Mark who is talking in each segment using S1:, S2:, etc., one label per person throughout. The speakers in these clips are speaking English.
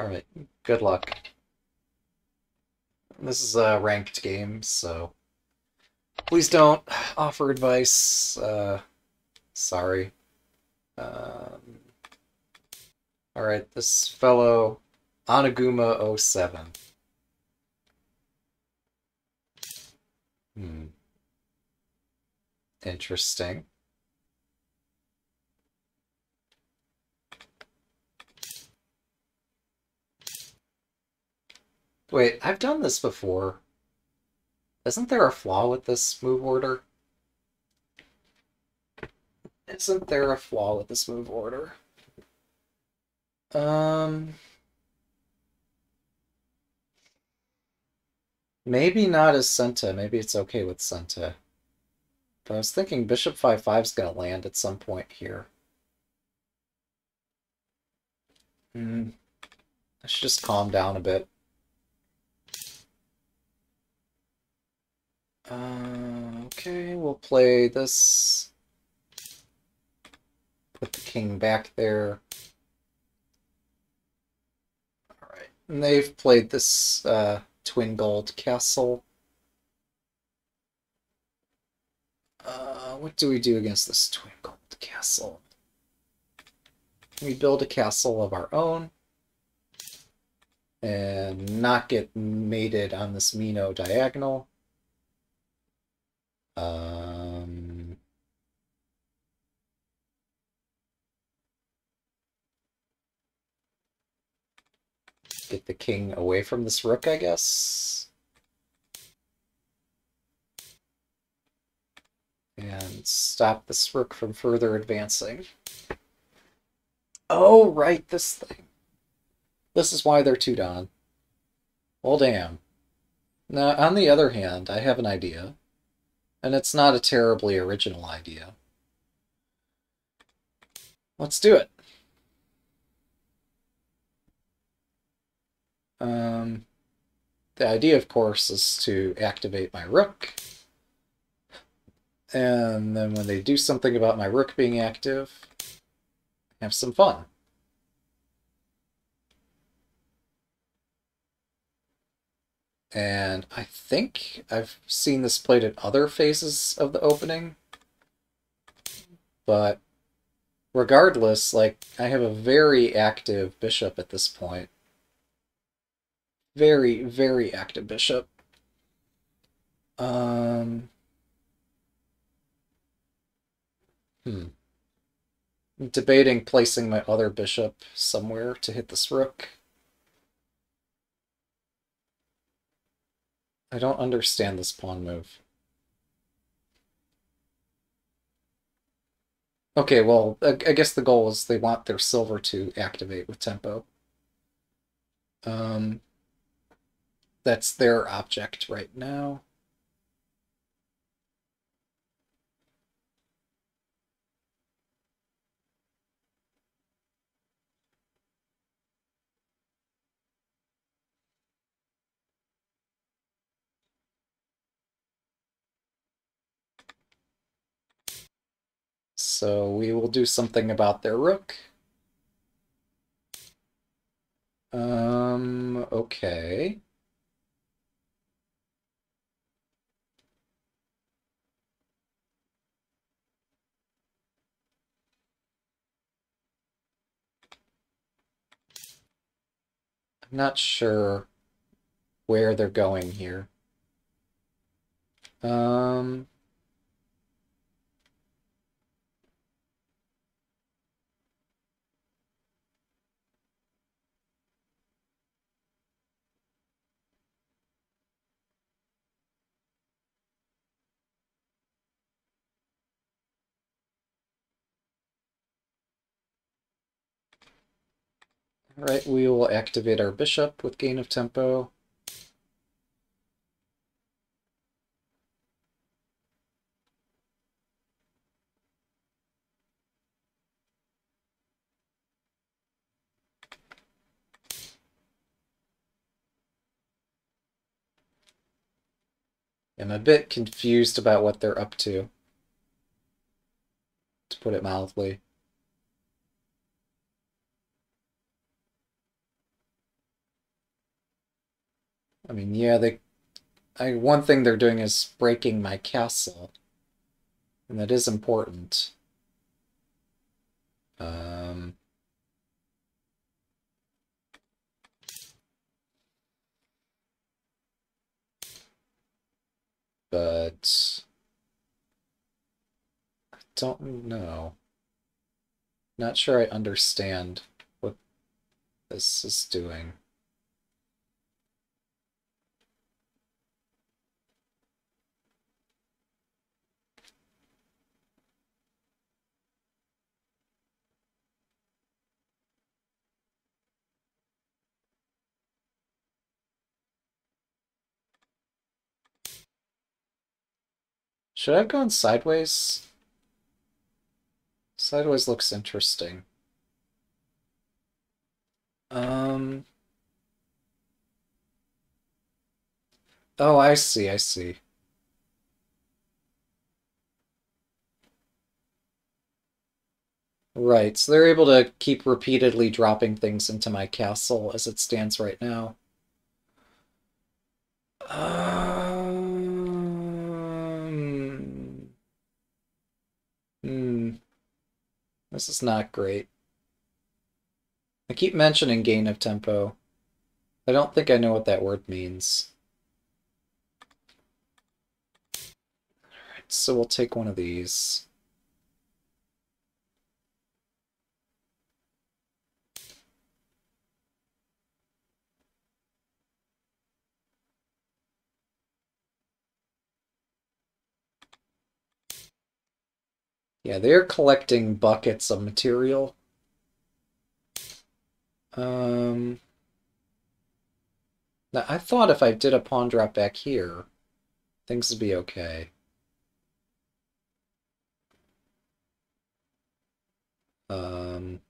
S1: Alright, good luck. This is a ranked game, so please don't offer advice. Uh, sorry. Um, Alright, this fellow, Anaguma07. Hmm. Interesting. Wait, I've done this before. Isn't there a flaw with this move order? Isn't there a flaw with this move order? Um... Maybe not as sente. Maybe it's okay with sente. But I was thinking Bishop 5-5 is going to land at some point here. Hmm. I should just calm down a bit. Uh, okay, we'll play this. Put the king back there. Alright, and they've played this uh, twin gold castle. Uh, what do we do against this twin gold castle? We build a castle of our own and not get mated on this Mino diagonal. Um, get the king away from this rook, I guess. And stop this rook from further advancing. Oh, right, this thing. This is why they're two dan. Well, damn. Now, on the other hand, I have an idea. And it's not a terribly original idea. Let's do it. Um, the idea, of course, is to activate my rook. And then when they do something about my rook being active, have some fun. And I think I've seen this played at other phases of the opening. But regardless, like, I have a very active bishop at this point. Very, very active bishop. Um... Hmm. I'm debating placing my other bishop somewhere to hit this rook. I don't understand this pawn move. Okay, well, I guess the goal is they want their silver to activate with tempo. Um, that's their object right now. So we will do something about their rook. Um, okay. I'm not sure where they're going here. Um... Alright, we will activate our bishop with gain of tempo. I'm a bit confused about what they're up to, to put it mildly. I mean, yeah, they. I one thing they're doing is breaking my castle, and that is important. Um. But I don't know. Not sure I understand what this is doing. Should I have gone sideways? Sideways looks interesting. Um. Oh, I see, I see. Right, so they're able to keep repeatedly dropping things into my castle as it stands right now. Um, This is not great. I keep mentioning gain of tempo. I don't think I know what that word means. Alright, so we'll take one of these. Yeah, they're collecting buckets of material. Um, now I thought if I did a pawn drop back here, things would be okay. Um,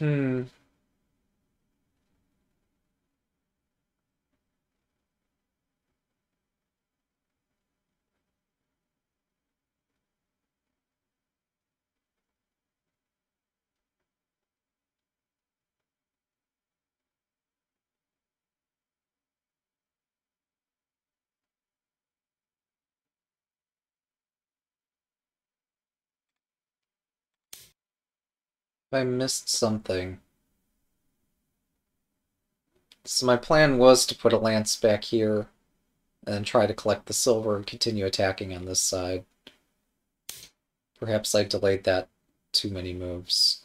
S1: Hmm. I missed something. So my plan was to put a lance back here and try to collect the silver and continue attacking on this side. Perhaps I delayed that too many moves.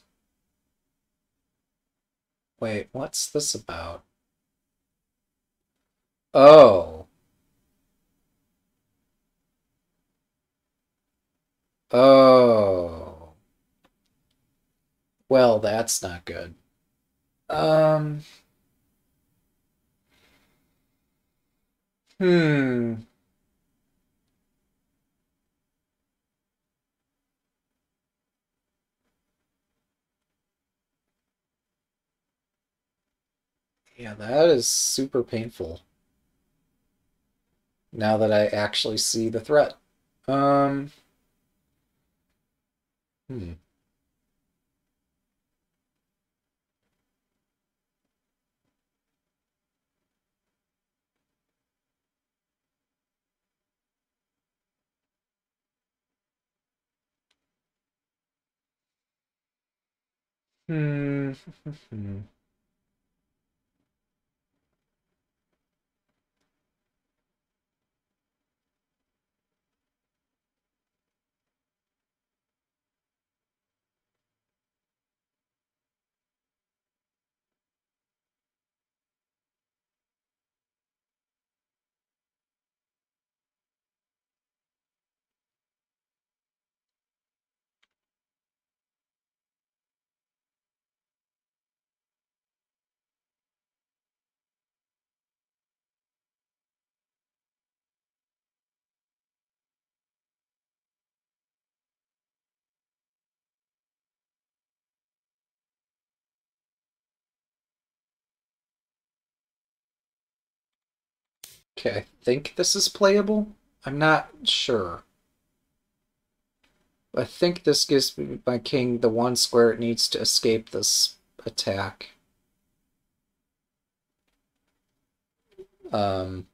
S1: Wait, what's this about? Oh. Oh. Well, that's not good. Um... Hmm. Yeah, that is super painful. Now that I actually see the threat. Um. Hmm. Hmm. Okay, I think this is playable. I'm not sure. I think this gives my king the one square it needs to escape this attack. Um,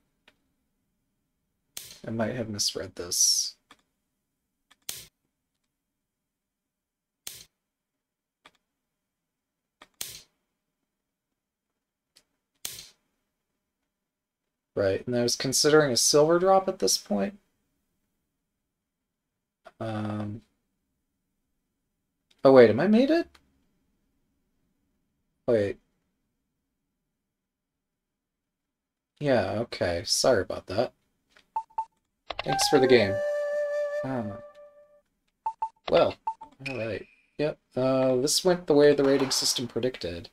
S1: I might have misread this. Right, and I was considering a silver drop at this point. Um, oh wait, am I made it? Wait. Yeah, okay. Sorry about that. Thanks for the game. Ah. Well, alright. Yep, uh, this went the way the rating system predicted.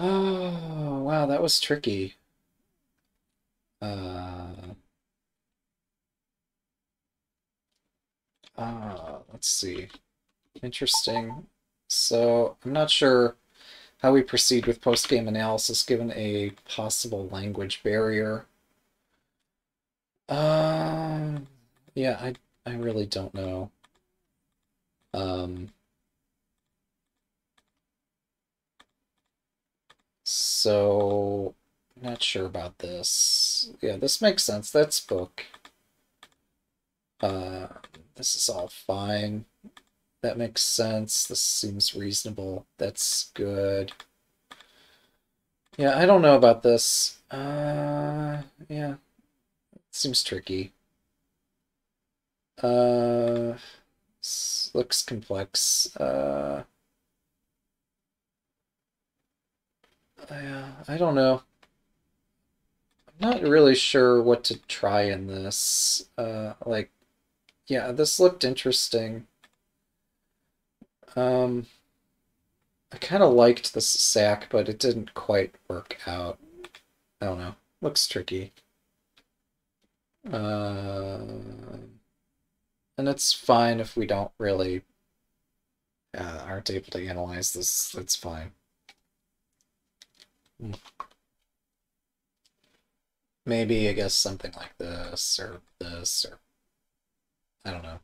S1: Oh, wow, that was tricky. Uh, uh, let's see. Interesting. So, I'm not sure how we proceed with post-game analysis given a possible language barrier. Uh, yeah, I, I really don't know. Um, so, not sure about this. Yeah, this makes sense. That's book. Uh, this is all fine. That makes sense. This seems reasonable. That's good. Yeah, I don't know about this. Uh, yeah. It seems tricky. Uh, looks complex. Uh, yeah, I don't know. Not really sure what to try in this. Uh, like, yeah, this looked interesting. Um, I kind of liked the sack, but it didn't quite work out. I don't know. Looks tricky. Uh, and it's fine if we don't really uh, aren't able to analyze this. That's fine. Maybe, I guess, something like this, or this, or... I don't know.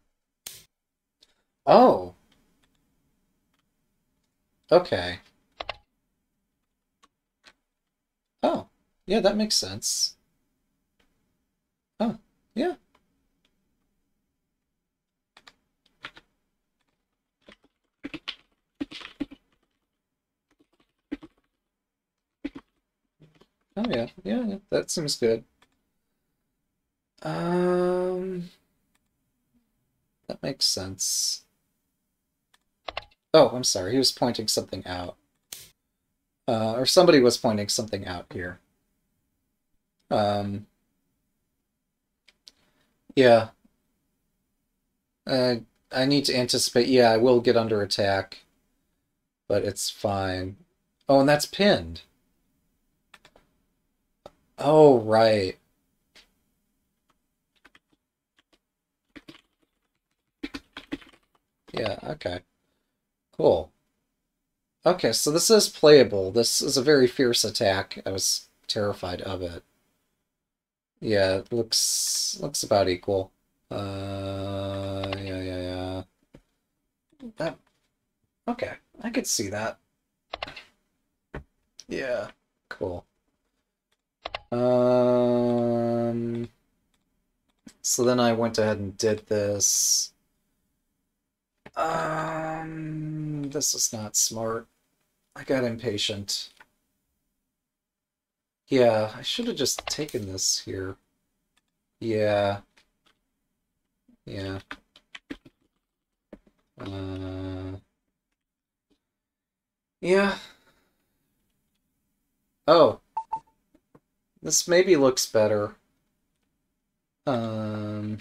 S1: Oh! Okay. Oh, yeah, that makes sense. Oh, yeah. Oh yeah, yeah, that seems good. Um, that makes sense. Oh, I'm sorry. He was pointing something out. Uh, or somebody was pointing something out here. Um, yeah. Uh, I need to anticipate. Yeah, I will get under attack. But it's fine. Oh, and that's pinned. Oh, right. Yeah, okay. Cool. Okay, so this is playable. This is a very fierce attack. I was terrified of it. Yeah, it looks looks about equal. Uh, yeah, yeah, yeah. That, okay, I could see that. Yeah, cool. Um, so then I went ahead and did this. Um, this is not smart. I got impatient. Yeah, I should have just taken this here. Yeah. Yeah. Uh... Yeah. Oh. This maybe looks better. Um...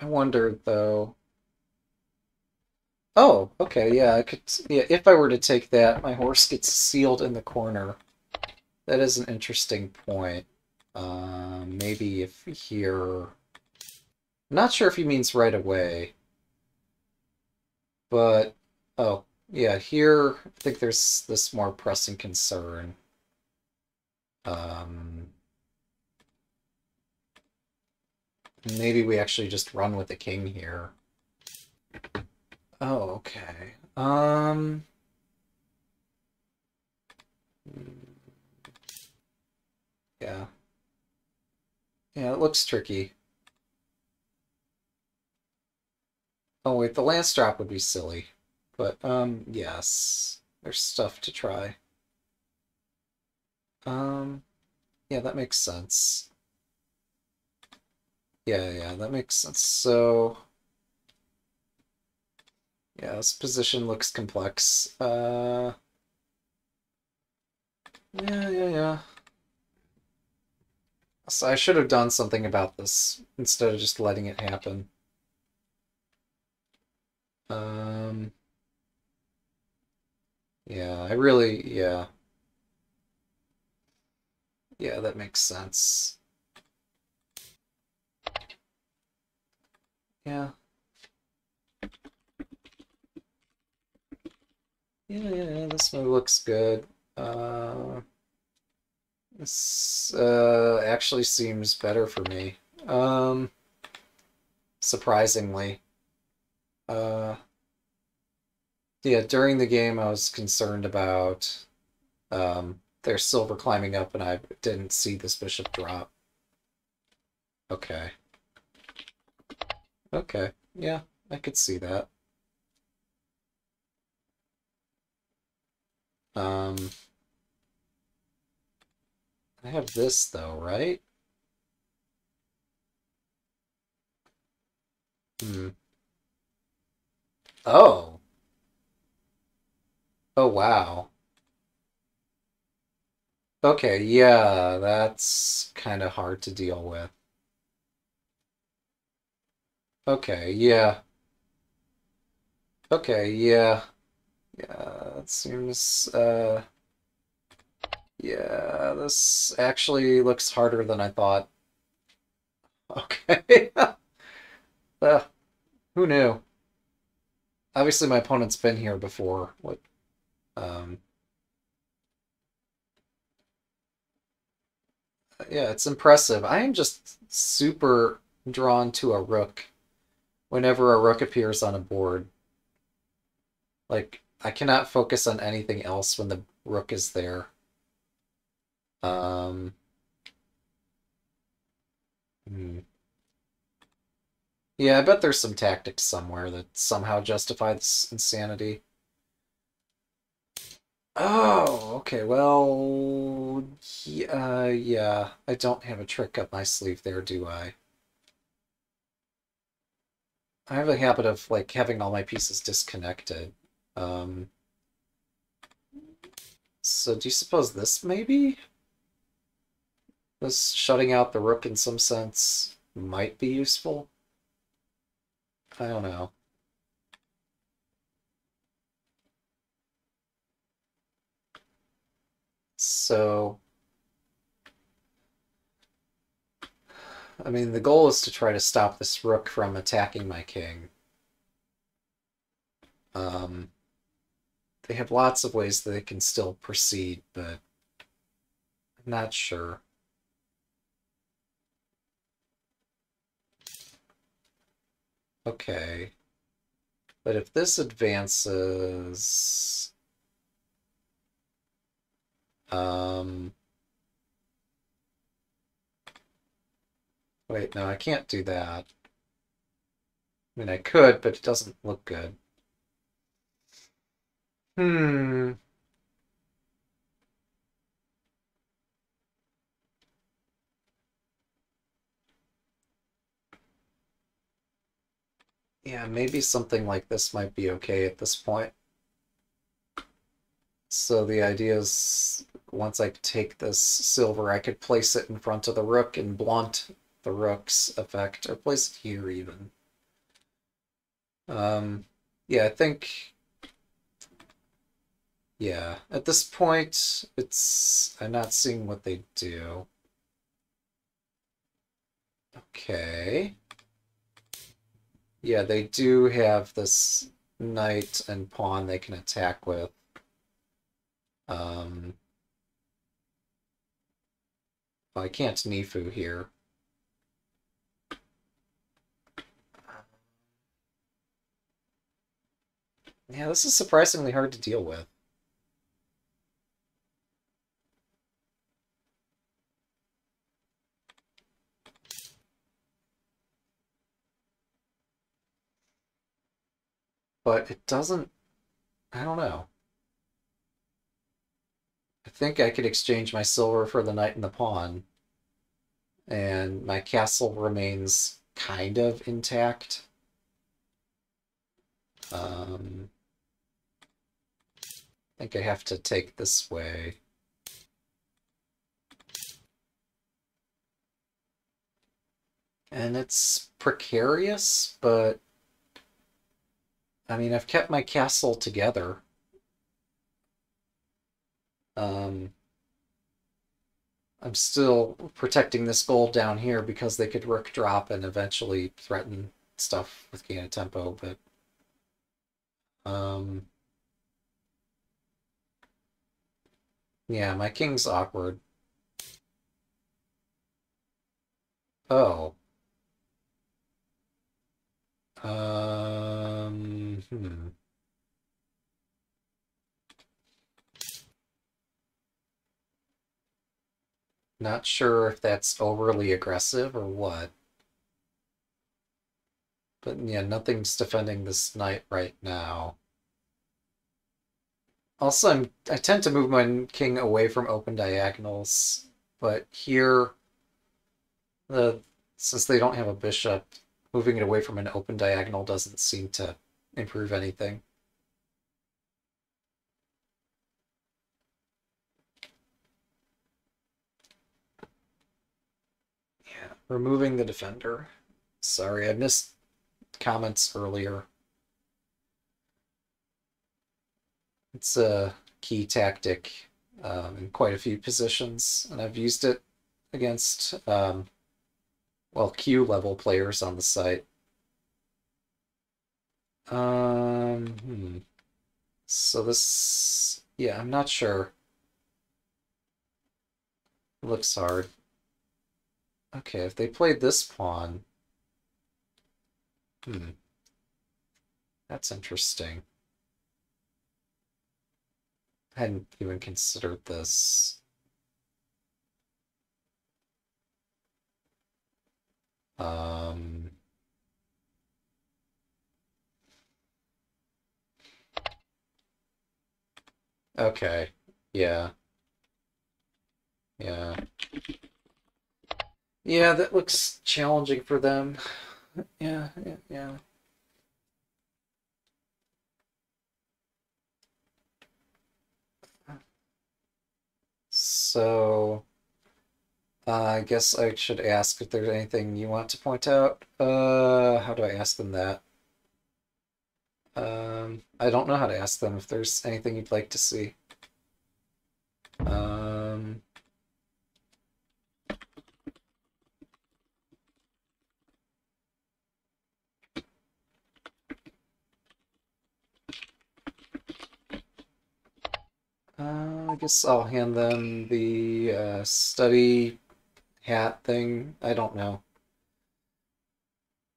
S1: I wonder, though. Oh, okay, yeah, I could. Yeah, if I were to take that, my horse gets sealed in the corner. That is an interesting point. Um, maybe if here. I'm not sure if he means right away. But, oh, yeah, here I think there's this more pressing concern. Um, maybe we actually just run with the king here. Oh, okay. Um... Yeah. Yeah, it looks tricky. Oh wait, the lance drop would be silly. But, um, yes. There's stuff to try. Um, yeah, that makes sense. Yeah, yeah, that makes sense. So, yeah, this position looks complex. Uh, yeah, yeah, yeah. So I should have done something about this instead of just letting it happen. Um, yeah, I really, yeah. Yeah, that makes sense. Yeah. Yeah, yeah, yeah, this one looks good. Uh, this uh, actually seems better for me. Um, surprisingly. Uh, yeah, during the game I was concerned about um, their silver climbing up and I didn't see this bishop drop. Okay. Okay, yeah, I could see that. Um, I have this though, right? Hmm. Oh. Oh, wow. Okay, yeah, that's kind of hard to deal with. Okay, yeah. Okay, yeah. Yeah, it seems, uh... Yeah, this actually looks harder than I thought. Okay. uh, who knew? Obviously my opponent's been here before. What? Um... Yeah, it's impressive. I am just super drawn to a rook whenever a rook appears on a board. Like, I cannot focus on anything else when the rook is there. Um, hmm. Yeah, I bet there's some tactics somewhere that somehow justify this insanity. Oh, okay, well, yeah, uh, yeah, I don't have a trick up my sleeve there, do I? I have a habit of, like, having all my pieces disconnected. Um, so do you suppose this, maybe? This shutting out the rook in some sense might be useful? I don't know. So, I mean, the goal is to try to stop this rook from attacking my king. Um, they have lots of ways that they can still proceed, but I'm not sure. Okay. But if this advances... Um... Wait, no, I can't do that. I mean, I could, but it doesn't look good. Hmm. Yeah, maybe something like this might be okay at this point. So the idea is, once I take this silver, I could place it in front of the rook and blunt the rook's effect, or place it here even. Um, yeah, I think... Yeah, at this point, it's... I'm not seeing what they do. Okay. Yeah, they do have this knight and pawn they can attack with. Um, I can't Nifu here. Yeah, this is surprisingly hard to deal with. But it doesn't... I don't know. Think I could exchange my silver for the knight and the pawn. And my castle remains kind of intact. Um, I think I have to take this way. And it's precarious, but I mean, I've kept my castle together. Um, I'm still protecting this gold down here because they could rook drop and eventually threaten stuff with gain of tempo, but um Yeah, my king's awkward. Oh. Um, hmm. Not sure if that's overly aggressive or what. But yeah, nothing's defending this knight right now. Also, I'm, I tend to move my king away from open diagonals, but here, the since they don't have a bishop, moving it away from an open diagonal doesn't seem to improve anything. Yeah, removing the defender. Sorry, I missed comments earlier. It's a key tactic um, in quite a few positions, and I've used it against, um, well, kyu level players on the site. Um, hmm. So this, yeah, I'm not sure. looks hard. Okay, if they played this pawn, hmm, that's interesting I hadn't even considered this. Um, okay, yeah. Yeah. Yeah, that looks challenging for them. Yeah, yeah, yeah. So uh, I guess I should ask if there's anything you want to point out. Uh, how do I ask them that? Um, I don't know how to ask them if there's anything you'd like to see. Um, Uh, I guess I'll hand them the uh, study hat thing. I don't know.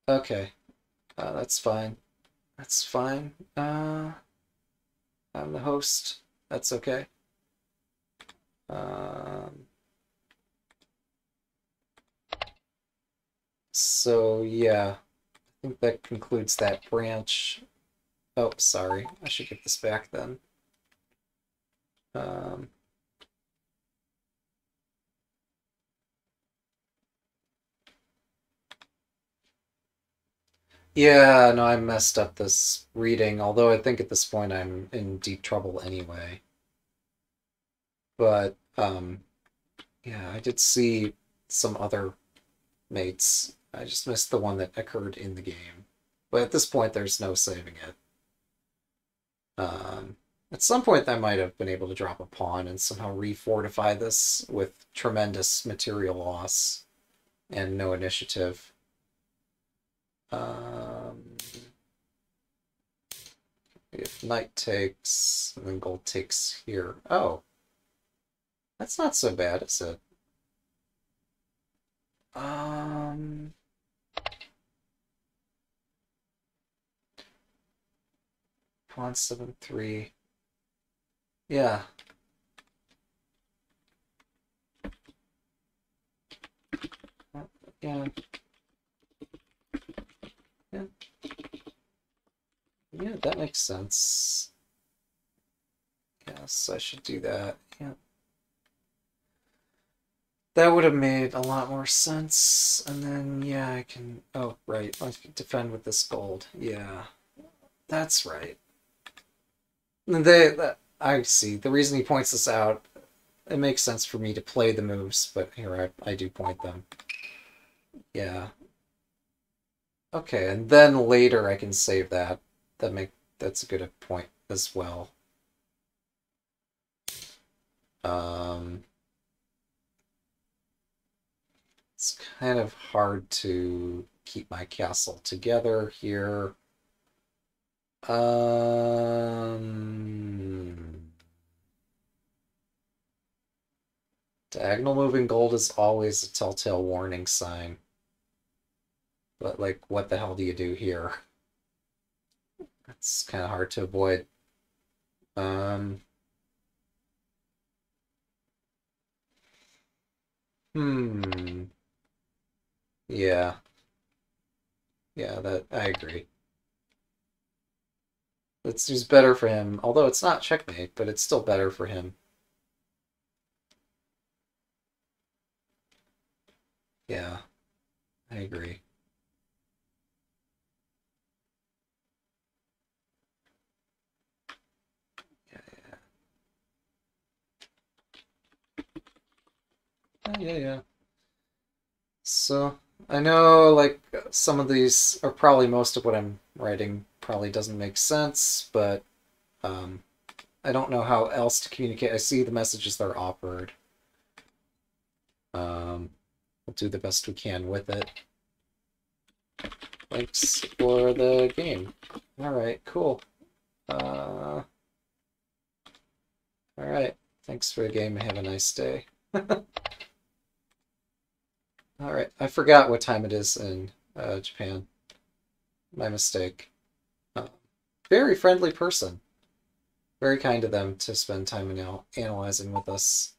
S1: Okay. Uh, that's fine. That's fine. Uh, I'm the host. That's okay. Um, so, yeah. I think that concludes that branch. Oh, sorry. I should get this back then. Um, yeah, no, I messed up this reading, although I think at this point I'm in deep trouble anyway. But, um, yeah, I did see some other mates. I just missed the one that occurred in the game. But at this point, there's no saving it. Um, at some point, I might have been able to drop a pawn and somehow refortify this with tremendous material loss and no initiative. Um, if knight takes, and then gold takes here. Oh, that's not so bad, is it? Um. Pawn seven three. Yeah. Yeah. Yeah. Yeah, that makes sense. Yes, I should do that. Yeah. That would have made a lot more sense. And then, yeah, I can... Oh, right. I can defend with this gold. Yeah. That's right. They, that, I see. The reason he points this out, it makes sense for me to play the moves, but here I, I do point them. Yeah. Okay, and then later I can save that. That make that's a good point as well. Um, it's kind of hard to keep my castle together here. Um, diagonal moving gold is always a telltale warning sign. But, like, what the hell do you do here? That's kind of hard to avoid. Um, hmm. Yeah. Yeah, that I agree. It's just better for him, although it's not checkmate, but it's still better for him. Yeah, I agree. Yeah, yeah. Yeah, yeah. So, I know, like, some of these, or probably most of what I'm writing probably doesn't make sense, but um, I don't know how else to communicate. I see the messages that are offered. Um, we'll do the best we can with it. Thanks for the game. Alright, cool. Uh, Alright, thanks for the game have a nice day. Alright, I forgot what time it is in uh, Japan. My mistake. Uh, very friendly person. Very kind of them to spend time now analyzing with us.